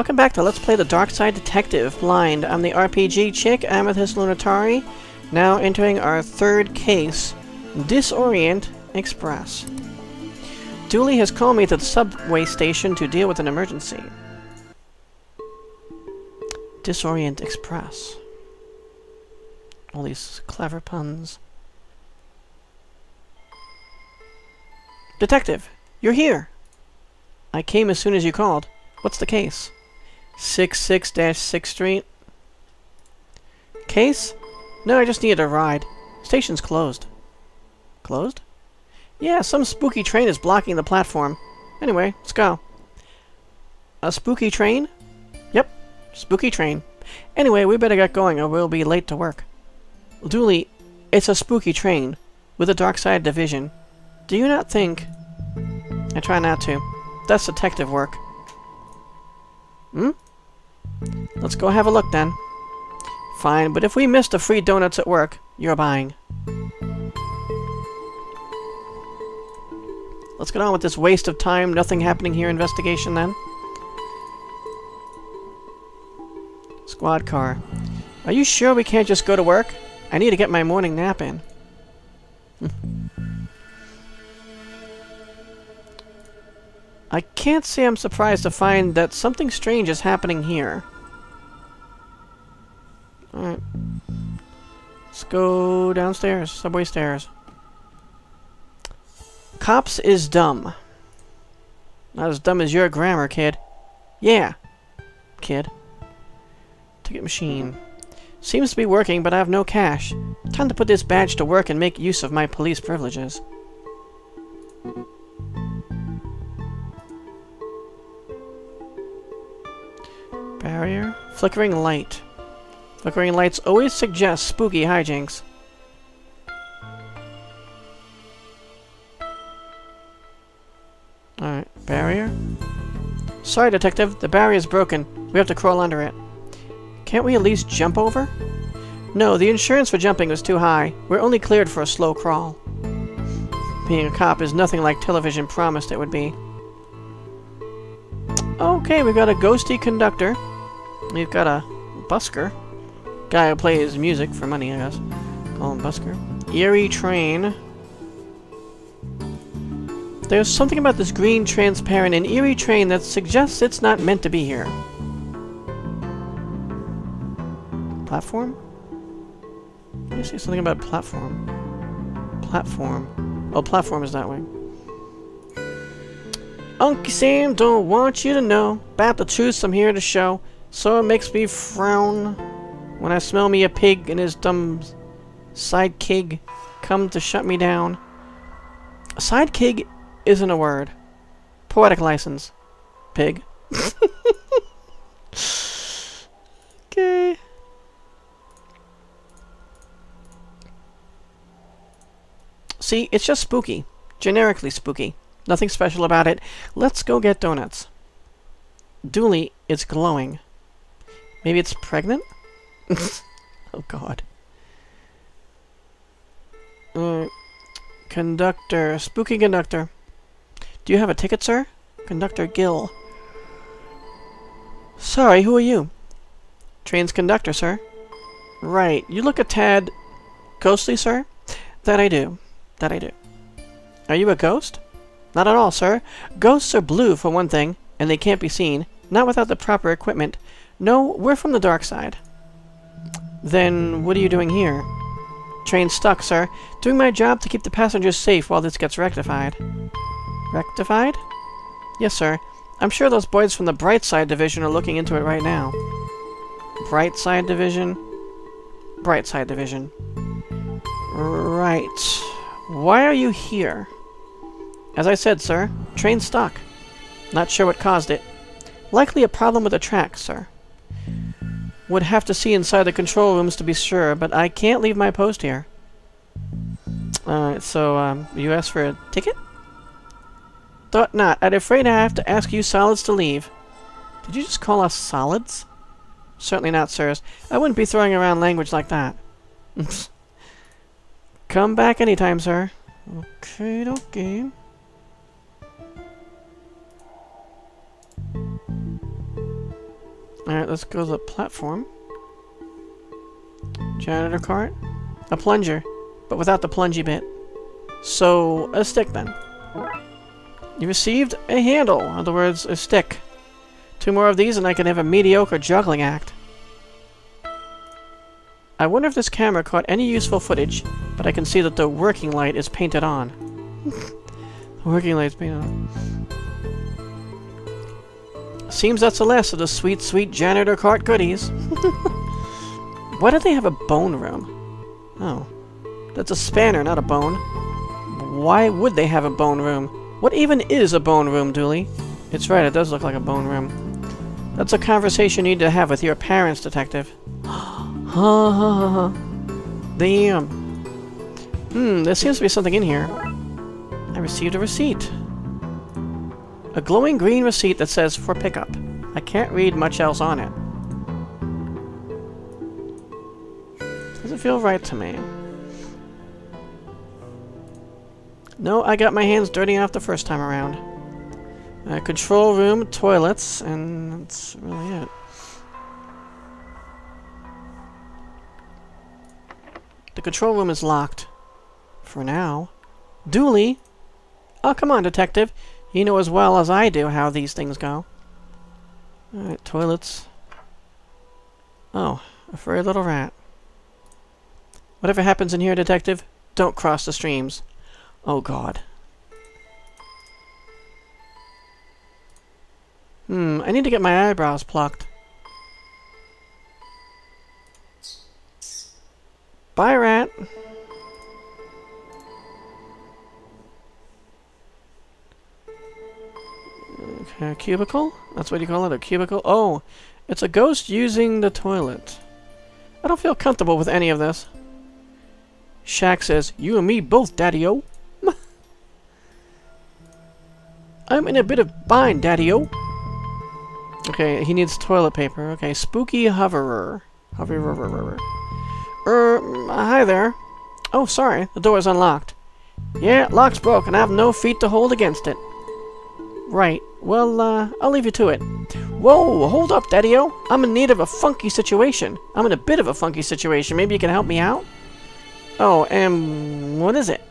Welcome back to Let's Play the Dark Side Detective Blind. I'm the RPG chick, Amethyst Lunitari, now entering our third case, Disorient Express. Dooley has called me to the subway station to deal with an emergency. Disorient Express. All these clever puns. Detective, you're here! I came as soon as you called. What's the case? 66-6 Street. Case? No, I just needed a ride. Station's closed. Closed? Yeah, some spooky train is blocking the platform. Anyway, let's go. A spooky train? Yep, spooky train. Anyway, we better get going or we'll be late to work. Dooley, it's a spooky train with a dark side division. Do you not think... I try not to. That's detective work. Hmm? Let's go have a look then. Fine, but if we miss the free donuts at work, you're buying. Let's get on with this waste of time, nothing happening here investigation then. Squad car. Are you sure we can't just go to work? I need to get my morning nap in. I can't say I'm surprised to find that something strange is happening here. Alright. Let's go downstairs. Subway stairs. Cops is dumb. Not as dumb as your grammar, kid. Yeah. Kid. Ticket machine. Seems to be working, but I have no cash. Time to put this badge to work and make use of my police privileges. Barrier? Flickering light. Flickering lights always suggest spooky hijinks. Alright, barrier? Sorry, Detective. The barrier's broken. We have to crawl under it. Can't we at least jump over? No, the insurance for jumping was too high. We're only cleared for a slow crawl. Being a cop is nothing like television promised it would be. Okay, we've got a ghosty conductor. We've got a busker. Guy who plays music for money, I guess. Call him busker. Eerie train. There's something about this green, transparent, and eerie train that suggests it's not meant to be here. Platform? I see something about platform. Platform. Oh, platform is that way. Uncle Sam don't want you to know about the truth I'm here to show, so it makes me frown when I smell me a pig and his dumb sidekick come to shut me down. Sidekick isn't a word. Poetic license. Pig. okay. See, it's just spooky. Generically spooky. Nothing special about it. Let's go get donuts. Dooley is glowing. Maybe it's pregnant? oh god. Uh, conductor. Spooky conductor. Do you have a ticket, sir? Conductor Gill. Sorry, who are you? Train's conductor, sir. Right. You look a tad... ghostly, sir? That I do. That I do. Are you a ghost? Not at all, sir. Ghosts are blue, for one thing, and they can't be seen. Not without the proper equipment. No, we're from the dark side. Then, what are you doing here? Train stuck, sir. Doing my job to keep the passengers safe while this gets rectified. Rectified? Yes, sir. I'm sure those boys from the Bright Side Division are looking into it right now. Bright Side Division? Bright Side Division. Right. Why are you here? As I said, sir, train stuck. Not sure what caused it. Likely a problem with the track, sir. Would have to see inside the control rooms to be sure, but I can't leave my post here. Alright, so, um, you asked for a ticket? Thought not. I'm afraid I have to ask you solids to leave. Did you just call us solids? Certainly not, sirs. I wouldn't be throwing around language like that. Come back anytime, sir. Okay, okay. Alright, let's go to the platform. Janitor cart. A plunger, but without the plungy bit. So, a stick then. You received a handle, in other words, a stick. Two more of these and I can have a mediocre juggling act. I wonder if this camera caught any useful footage, but I can see that the working light is painted on. the working light is painted on. Seems that's the last of the sweet, sweet janitor cart goodies. Why do they have a bone room? Oh. That's a spanner, not a bone. Why would they have a bone room? What even is a bone room, Dooley? It's right, it does look like a bone room. That's a conversation you need to have with your parents, Detective. Damn. Hmm, there seems to be something in here. I received a receipt. A glowing green receipt that says for pickup. I can't read much else on it. Doesn't feel right to me. No, I got my hands dirty enough the first time around. Uh, control room, toilets, and that's really it. The control room is locked. For now. Dooley! Oh, come on, detective. You know as well as I do how these things go. Alright, toilets. Oh, a furry little rat. Whatever happens in here, detective, don't cross the streams. Oh, God. Hmm, I need to get my eyebrows plucked. Bye, rat. Okay, cubicle? That's what you call it, a cubicle? Oh, it's a ghost using the toilet. I don't feel comfortable with any of this. Shaq says, You and me both, Daddy-O. I'm in a bit of bind, Daddy-O. Okay, he needs toilet paper. Okay, spooky hoverer. Hoverer. Er, hi there. Oh, sorry, the door is unlocked. Yeah, lock's broken. I have no feet to hold against it. Right. Well, uh, I'll leave you to it. Whoa, hold up, Daddy-O. I'm in need of a funky situation. I'm in a bit of a funky situation. Maybe you can help me out? Oh, and what is it?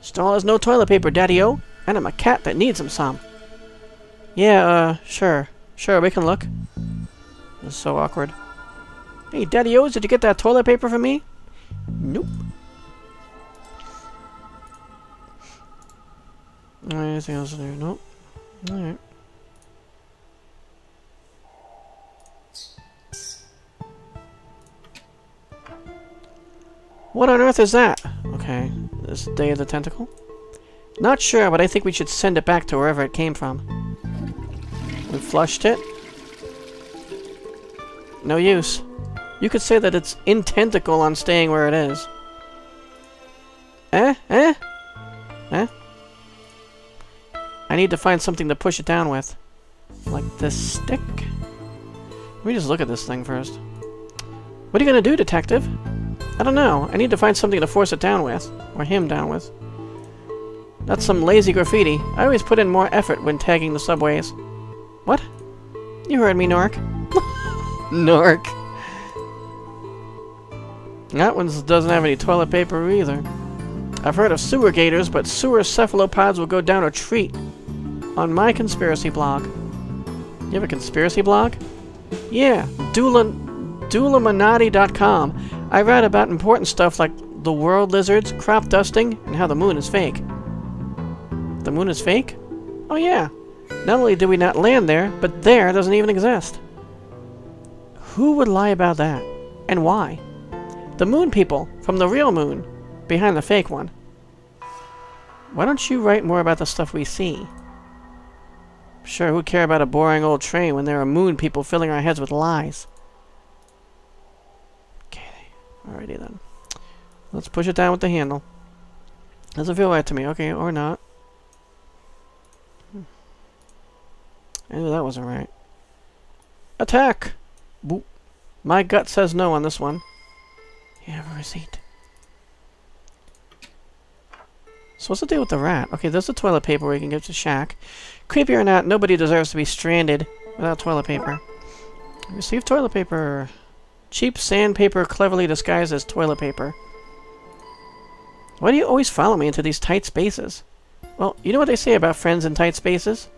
Stall has no toilet paper, Daddy-O. And I'm a cat that needs him some. Yeah, uh, sure. Sure, we can look. This is so awkward. Hey, Daddy-O's, did you get that toilet paper for me? Nope. Anything else in there? Nope. Alright. What on earth is that? Okay, this the Day of the Tentacle? Not sure, but I think we should send it back to wherever it came from. We flushed it. No use. You could say that it's in tentacle on staying where it is. Eh? Eh? Eh? I need to find something to push it down with. Like this stick? Let me just look at this thing first. What are you gonna do, detective? I don't know. I need to find something to force it down with. Or him down with. That's some lazy graffiti. I always put in more effort when tagging the subways. What? You heard me, Nork. Nork. That one doesn't have any toilet paper either. I've heard of sewer gators, but sewer cephalopods will go down a treat. On my conspiracy blog. You have a conspiracy blog? Yeah, Dula, Dulaminati.com. I write about important stuff like the world lizards, crop dusting, and how the moon is fake. The moon is fake? Oh yeah. Not only did we not land there, but there doesn't even exist. Who would lie about that? And why? The moon people, from the real moon, behind the fake one. Why don't you write more about the stuff we see? Sure, who care about a boring old train when there are moon people filling our heads with lies? Okay, alrighty then. Let's push it down with the handle. Doesn't feel right to me. Okay, or not. Hmm. I knew that wasn't right. Attack! Boop. My gut says no on this one. You have a receipt. So what's the deal with the rat? Okay, there's the toilet paper we can give to Shaq. Creepy or not, nobody deserves to be stranded without toilet paper. Receive toilet paper. Cheap sandpaper cleverly disguised as toilet paper. Why do you always follow me into these tight spaces? Well, you know what they say about friends in tight spaces?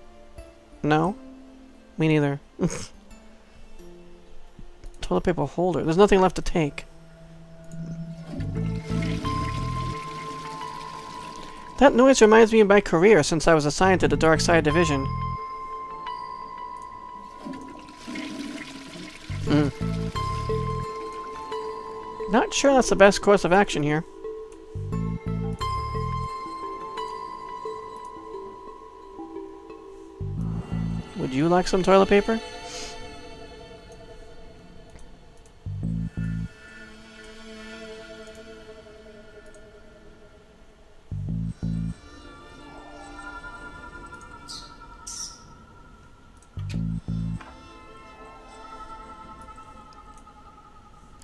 No? Me neither. toilet paper holder. There's nothing left to take. That noise reminds me of my career since I was assigned to the Dark Side Division. Hmm. Not sure that's the best course of action here. Would you like some toilet paper?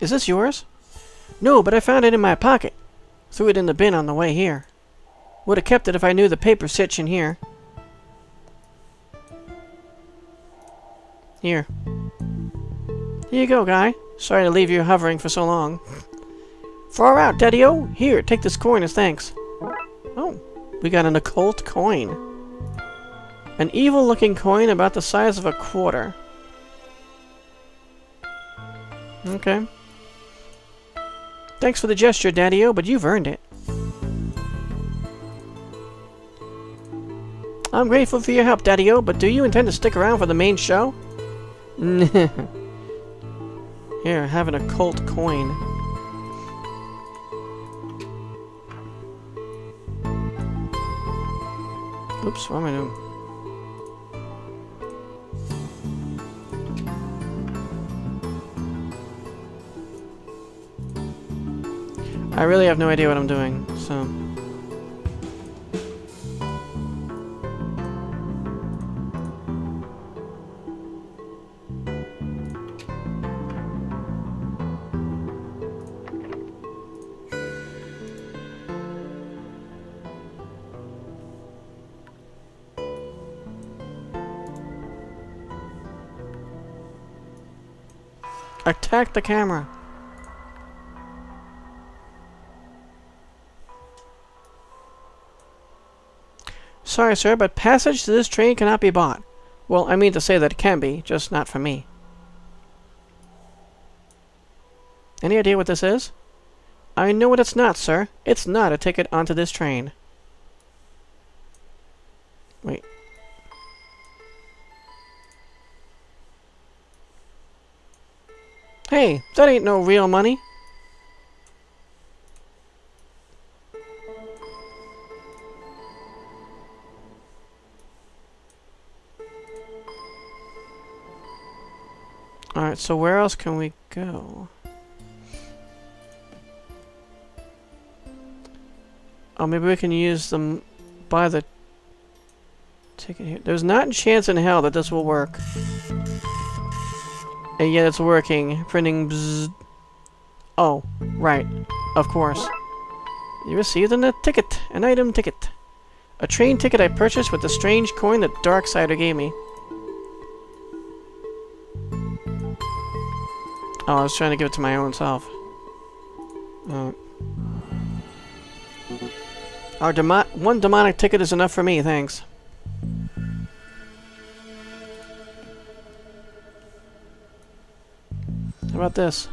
Is this yours? No, but I found it in my pocket. Threw it in the bin on the way here. Would have kept it if I knew the paper sitch in here. Here. Here you go, guy. Sorry to leave you hovering for so long. Far out, Daddy-O! Here, take this coin as thanks. Oh, we got an occult coin. An evil-looking coin about the size of a quarter. Okay. Thanks for the gesture, Daddy-O, but you've earned it. I'm grateful for your help, Daddy-O, but do you intend to stick around for the main show? Here, have an occult coin. Oops, what am I doing? I really have no idea what I'm doing, so... Attack the camera! Sorry, sir, but passage to this train cannot be bought. Well, I mean to say that it can be, just not for me. Any idea what this is? I know what it's not, sir. It's not a ticket onto this train. Wait. Hey, that ain't no real money. So where else can we go? Oh, maybe we can use them by the ticket here. There's not a chance in hell that this will work. And yet it's working. Printing bzzz. Oh, right. Of course. You received a ticket. An item ticket. A train ticket I purchased with the strange coin that Darksider gave me. Oh, I was trying to give it to my own self. Uh, our demo one demonic ticket is enough for me, thanks. How about this?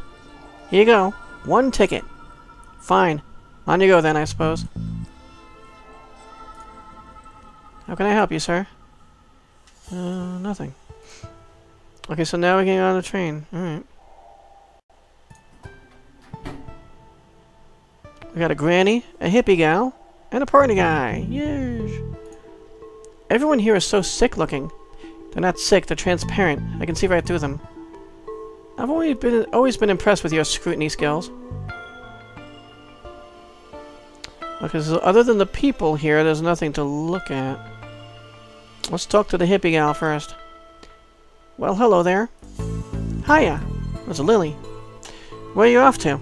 Here you go. One ticket. Fine. On you go then, I suppose. How can I help you, sir? Uh, nothing. Okay, so now we can get on the train. Alright. We got a granny, a hippie gal, and a party guy. Yes. Everyone here is so sick looking. They're not sick, they're transparent. I can see right through them. I've always been always been impressed with your scrutiny skills. Because other than the people here, there's nothing to look at. Let's talk to the hippie gal first. Well, hello there. Hiya. There's Lily. Where are you off to?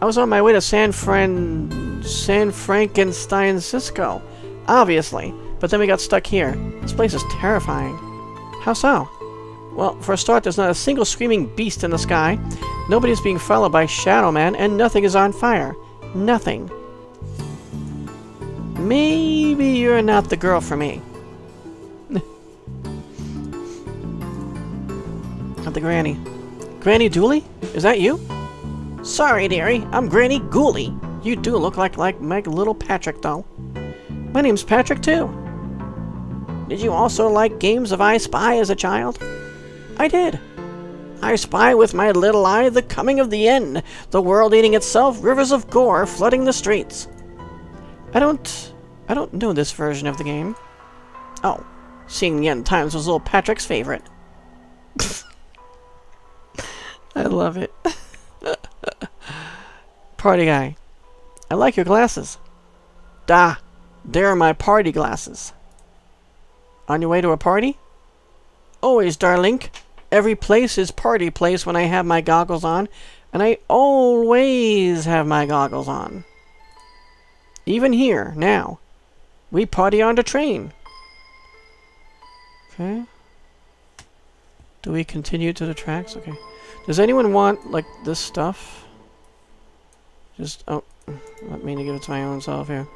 I was on my way to San Fran... San Frankenstein Cisco. Obviously. But then we got stuck here. This place is terrifying. How so? Well, for a start, there's not a single screaming beast in the sky. Nobody's being followed by Shadow Man, and nothing is on fire. Nothing. Maybe you're not the girl for me. not the granny. Granny Dooley? Is that you? Sorry, dearie. I'm Granny Ghouley. You do look like like my little Patrick, though. My name's Patrick, too. Did you also like games of I Spy as a child? I did. I spy with my little eye the coming of the end, the world eating itself, rivers of gore flooding the streets. I don't... I don't know this version of the game. Oh, seeing the end times was little Patrick's favorite. I love it. Party guy. I like your glasses. Da, they're my party glasses. On your way to a party? Always, darling. Every place is party place when I have my goggles on, and I always have my goggles on. Even here, now. We party on the train. Okay. Do we continue to the tracks? Okay. Does anyone want, like, this stuff? Just, oh, let me give it to my own self here.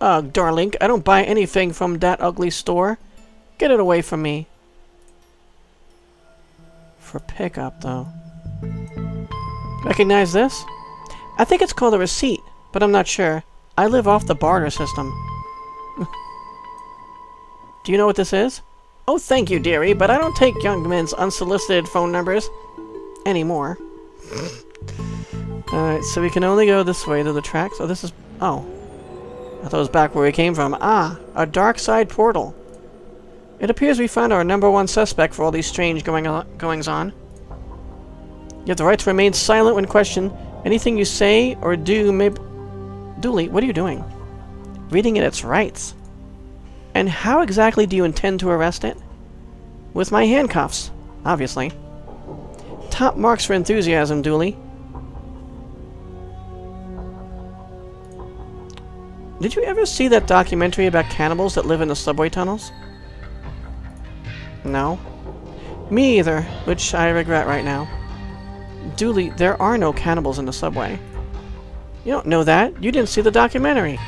Ugh, darling, I don't buy anything from that ugly store. Get it away from me. For pickup, though. Recognize this? I think it's called a receipt, but I'm not sure. I live off the barter system. Do you know what this is? Oh, thank you, dearie, but I don't take young men's unsolicited phone numbers. Anymore. Alright, so we can only go this way to the tracks. Oh, this is... Oh. I thought it was back where we came from. Ah, a dark side portal. It appears we found our number one suspect for all these strange going on, goings on. You have the right to remain silent when questioned. Anything you say or do may... Dooley, what are you doing? Reading it its rights. And how exactly do you intend to arrest it? With my handcuffs, obviously. Top marks for enthusiasm, Dooley. Did you ever see that documentary about cannibals that live in the subway tunnels? No. Me either, which I regret right now. Dooley, there are no cannibals in the subway. You don't know that. You didn't see the documentary.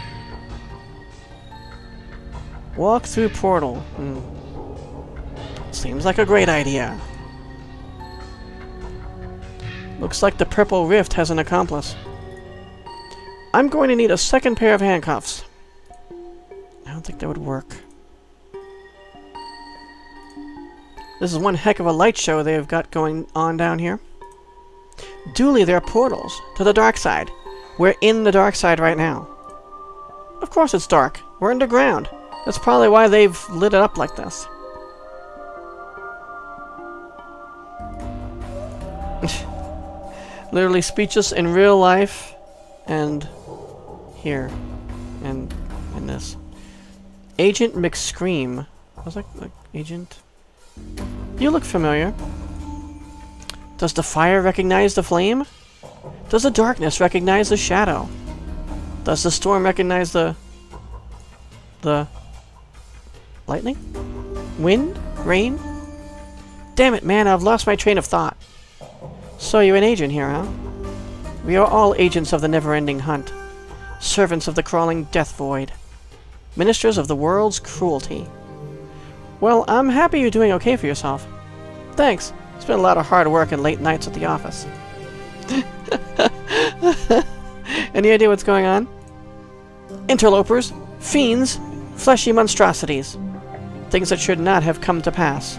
Walk through portal. Hmm. Seems like a great idea. Looks like the Purple Rift has an accomplice. I'm going to need a second pair of handcuffs. I don't think that would work. This is one heck of a light show they've got going on down here. Dooley, there are portals to the dark side. We're in the dark side right now. Of course it's dark. We're underground. That's probably why they've lit it up like this. Literally speechless in real life and here and in this. Agent McScream. Was that like Agent? You look familiar. Does the fire recognize the flame? Does the darkness recognize the shadow? Does the storm recognize the... the... lightning? Wind? Rain? Damn it, man, I've lost my train of thought. So you're an agent here, huh? We are all agents of the never-ending hunt. Servants of the crawling death void. Ministers of the world's cruelty. Well, I'm happy you're doing okay for yourself. Thanks. It's been a lot of hard work and late nights at the office. Any idea what's going on? Interlopers, fiends, fleshy monstrosities. Things that should not have come to pass.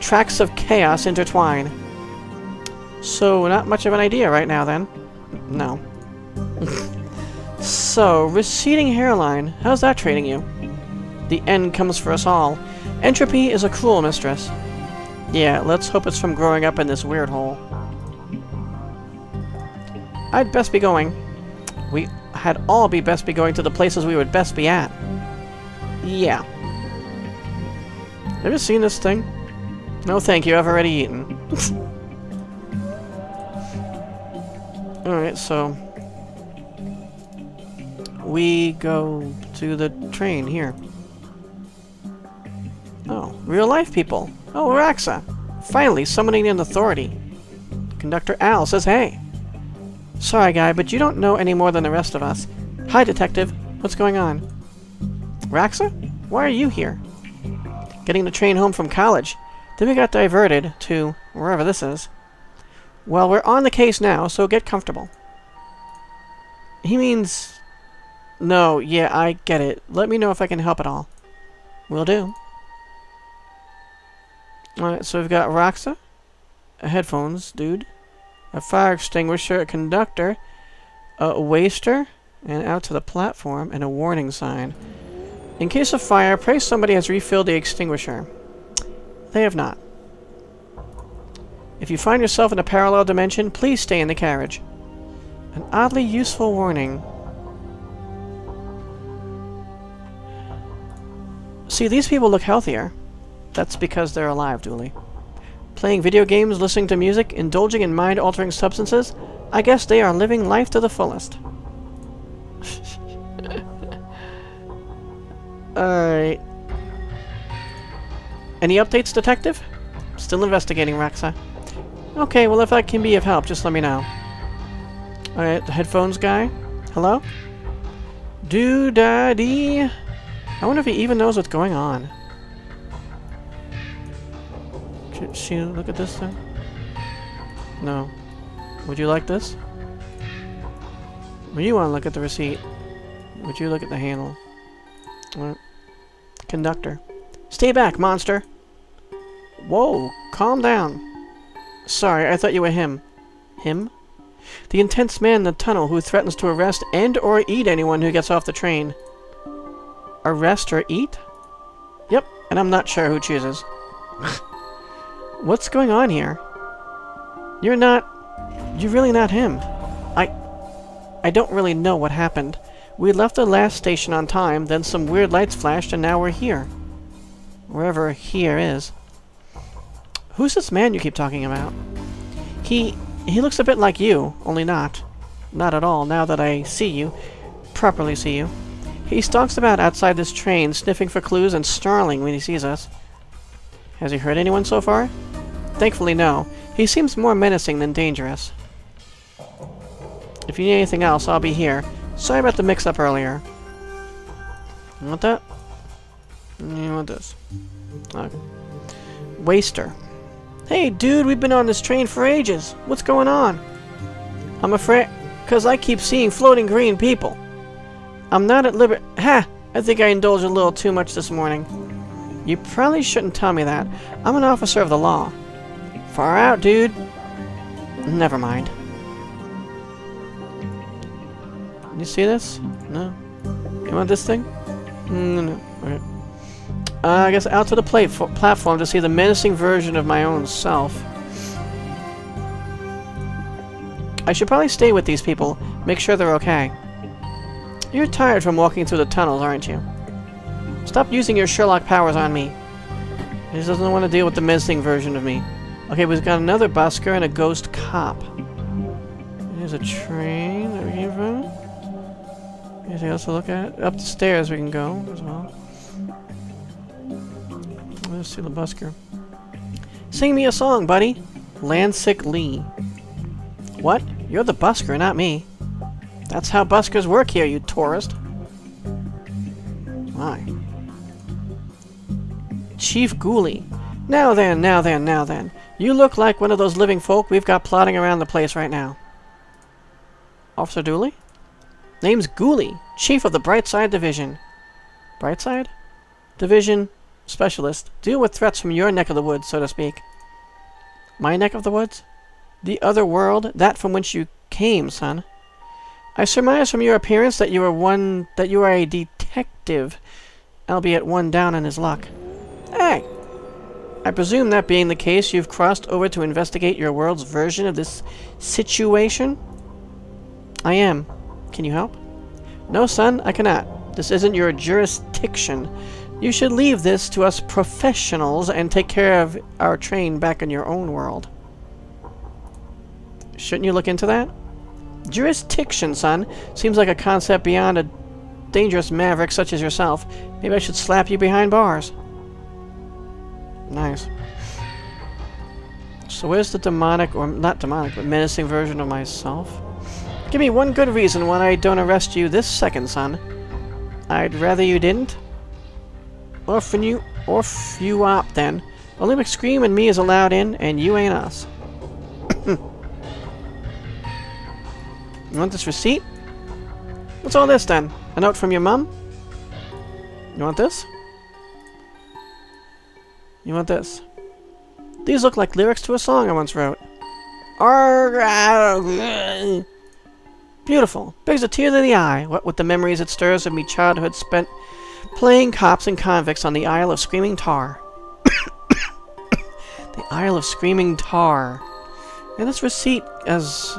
Tracks of chaos intertwine. So, not much of an idea right now, then. No. so, receding hairline. How's that treating you? The end comes for us all. Entropy is a cruel mistress. Yeah, let's hope it's from growing up in this weird hole. I'd best be going. We had all be best be going to the places we would best be at. Yeah. Have you seen this thing? No thank you, I've already eaten. Alright, so... we go to the train here. Oh, real life people. Oh, Raxa. Finally, summoning an authority. Conductor Al says hey. Sorry, guy, but you don't know any more than the rest of us. Hi, detective. What's going on? Raxa? Why are you here? Getting the train home from college. Then we got diverted to wherever this is. Well, we're on the case now, so get comfortable. He means... No, yeah, I get it. Let me know if I can help at all. Will do. Alright, so we've got Raxa, a headphones dude, a fire extinguisher, a conductor, a waster, and out to the platform, and a warning sign. In case of fire, pray somebody has refilled the extinguisher. They have not. If you find yourself in a parallel dimension, please stay in the carriage. An oddly useful warning. See, these people look healthier. That's because they're alive, Dooley. Playing video games, listening to music, indulging in mind-altering substances, I guess they are living life to the fullest. Alright. Any updates, Detective? Still investigating, Raxa. Okay, well if I can be of help, just let me know. Alright, the headphones guy. Hello? Do-da-dee. I wonder if he even knows what's going on. Should she look at this thing? No. Would you like this? Well, you want to look at the receipt. Would you look at the handle? Right. Conductor. Stay back, monster! Whoa, calm down. Sorry, I thought you were him. Him? The intense man in the tunnel who threatens to arrest and or eat anyone who gets off the train. Arrest or eat? Yep, and I'm not sure who chooses. What's going on here? You're not... You're really not him. I... I don't really know what happened. We left the last station on time, then some weird lights flashed, and now we're here. Wherever here is. Who's this man you keep talking about? He... he looks a bit like you, only not. Not at all, now that I see you. Properly see you. He stalks about outside this train, sniffing for clues and snarling when he sees us. Has he hurt anyone so far? Thankfully, no. He seems more menacing than dangerous. If you need anything else, I'll be here. Sorry about the mix-up earlier. You want that? You want this? Okay. Waster. Hey, dude, we've been on this train for ages. What's going on? I'm afraid... Because I keep seeing floating green people. I'm not at liberty... Ha! I think I indulged a little too much this morning. You probably shouldn't tell me that. I'm an officer of the law. Far out, dude. Never mind. You see this? No? You want this thing? No, no. Okay. Uh, I guess out to the plate platform to see the menacing version of my own self. I should probably stay with these people, make sure they're okay. You're tired from walking through the tunnels, aren't you? Stop using your Sherlock powers on me. He just doesn't want to deal with the menacing version of me. Okay, we've got another busker and a ghost cop. There's a train that we came from. Anything else to look at? Up the stairs we can go as well. Let's see the busker. Sing me a song, buddy! Landsick Lee. What? You're the busker, not me. That's how buskers work here, you tourist. My. Chief Ghouley. Now then, now then, now then. You look like one of those living folk we've got plotting around the place right now. Officer Dooley? Name's Ghouley, Chief of the Brightside Division. Brightside? Division Specialist. Deal with threats from your neck of the woods, so to speak. My neck of the woods? The other world, that from which you came, son. I surmise from your appearance that you are one that you are a detective, albeit one down on his luck. Hey, I presume that being the case, you've crossed over to investigate your world's version of this situation? I am. Can you help? No, son, I cannot. This isn't your jurisdiction. You should leave this to us professionals and take care of our train back in your own world. Shouldn't you look into that? Jurisdiction, son, seems like a concept beyond a dangerous maverick such as yourself, maybe I should slap you behind bars. Nice. So where's the demonic, or not demonic, but menacing version of myself? Give me one good reason why I don't arrest you this second, son. I'd rather you didn't. Or if you, or if you opt then. Only McScream and me is allowed in, and you ain't us. you want this receipt? What's all this then? A note from your mum? You want this? You want this? These look like lyrics to a song I once wrote. Beautiful. Brings a tear to the eye, what with the memories it stirs of me childhood spent playing cops and convicts on the Isle of Screaming Tar. the Isle of Screaming Tar. And this receipt has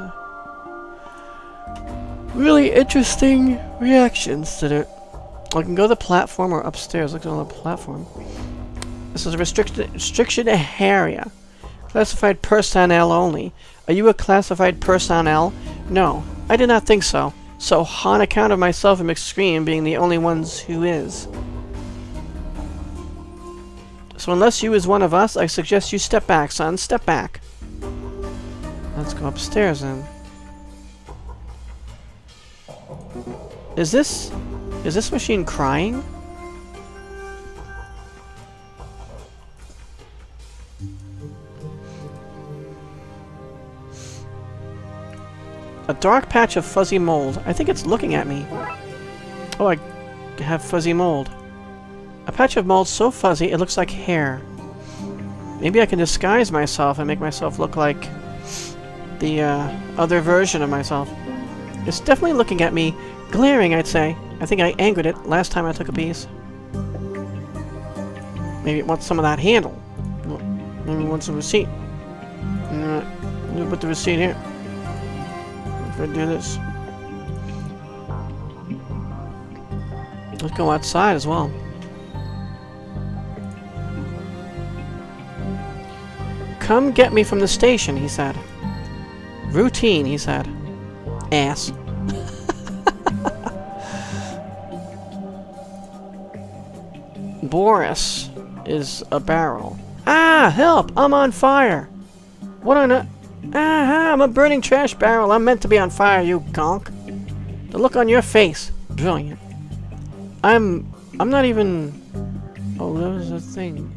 really interesting reactions to it. I can go to the platform or upstairs. Look on the platform. This is a restricted restriction area. Classified personnel only. Are you a classified personnel? No, I did not think so. So, on account of myself and McScream being the only ones who is. So unless you is one of us, I suggest you step back, son. Step back. Let's go upstairs then. Is this... Is this machine crying? A dark patch of fuzzy mold. I think it's looking at me. Oh, I have fuzzy mold. A patch of mold so fuzzy it looks like hair. Maybe I can disguise myself and make myself look like the uh, other version of myself. It's definitely looking at me, glaring, I'd say. I think I angered it last time I took a piece. Maybe it wants some of that handle. Maybe it wants a receipt. Uh, let me put the receipt here. I do this. Let's go outside as well. Come get me from the station, he said. Routine, he said. Ass. Boris is a barrel. Ah, help! I'm on fire! What on a... Ah, I'm a burning trash barrel. I'm meant to be on fire, you gonk. The look on your face. Brilliant. I'm... I'm not even... Oh, there's a thing.